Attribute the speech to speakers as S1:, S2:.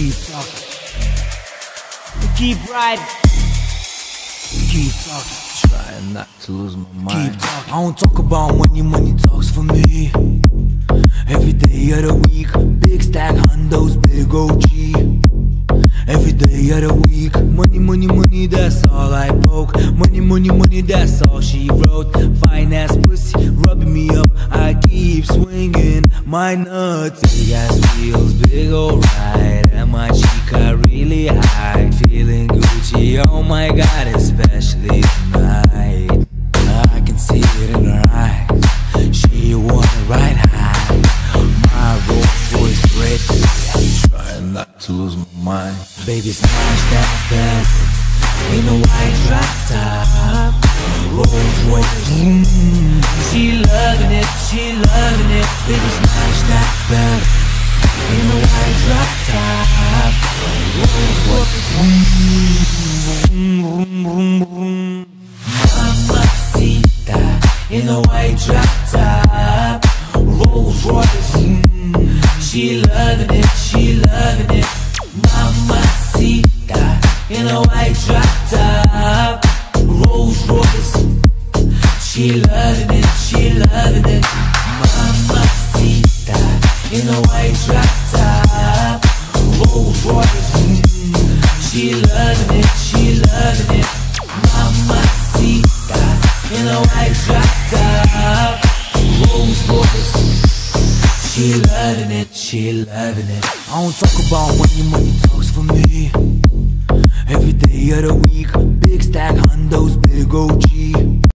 S1: keep talking. We keep riding. We keep talking.
S2: Trying not to lose my mind.
S1: Keep talking. I don't talk about money, money talks for me. Every day of the week, big stack hundos, big OG. Every day of the week, money, money, money, that's all I poke. Money, money, money, that's all she wrote. Fine ass pussy, rubbing me up, I keep swinging my nuts. Big ass wheels, big old ride, oh my god, especially tonight. I can see it in her eyes. She wanna ride high. My Rolls Royce red.
S2: Trying not to lose my mind.
S1: Baby, smash that fast in a white drop top. Rolls Royce. Mm. She loving it, she loving it. Baby, smash that fast in a white drop top. Rolls Royce. In a white drop top. Rolls Royce. Mm. She loving it, she loving it. Mamacita in a white drop top. Rolls Royce. She loving it, she loving it. Mamacita in a white drop top. Rolls Royce. Mm. She loving She loving it, she loving it. I don't talk about money, money talks for me. Every day of the week, big stack hundos, big OG.